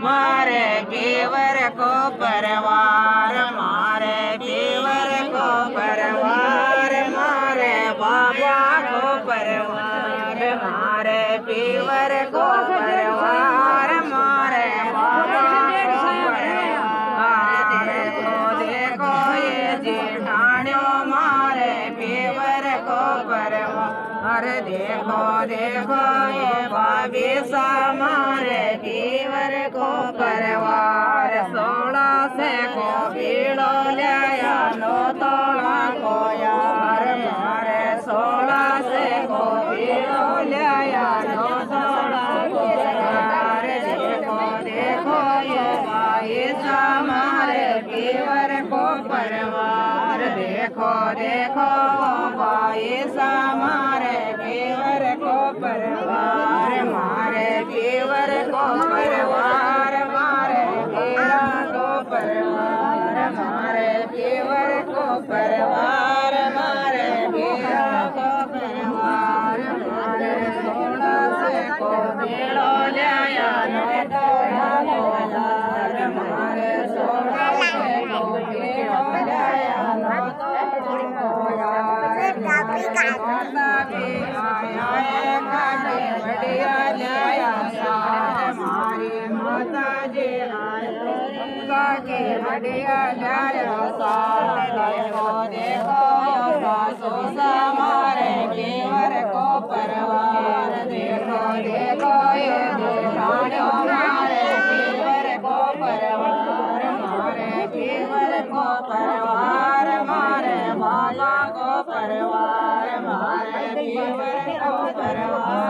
मारे पेवर को परवार, मारे पेवर को परवार, मारे बाबा को परवार, मारे पीवर को परवार, मारे बाबा को परवार। देखो देखो ये जी देखो देखो ये भाभी सा मारे पीवर को परवार। सोला से को पीड़ो लिया नो तोड़ा को यार मारे। सोला से को पीड़ो लिया नो तोड़ा को यार। देखो देखो, ये भाई सा मारे पीवर को परवार। देखो देखो भाई सा परवार मारे पीवर को परवार मारे पीरा को परवार मारे पीवर को परवार मारे पीरा को परवार मारे सोना से को बेड़ो लिया नो तोड़ा को यार मारे सोना से को बेड़ो लिया नो तोड़ा को है काटे बढ़िया लिया सार माता जी आया काके बढ़िया सार देखो देखो सासू समारे केवर को परवार देखो देखो ये जेठाणो मारे केवर को परवार मारे केवर को परवार मारे बाला को परवार मारे केवर को परवार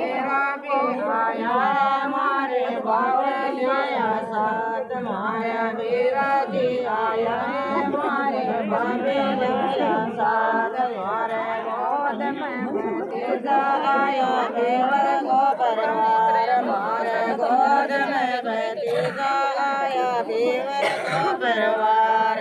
लिया नो मारे बावलिया साथ माया मेरा आया मारे बावलिया साथ मारे। गोद में आया को परवार मारे। गोद में आया को परवार